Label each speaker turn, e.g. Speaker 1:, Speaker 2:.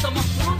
Speaker 1: Somos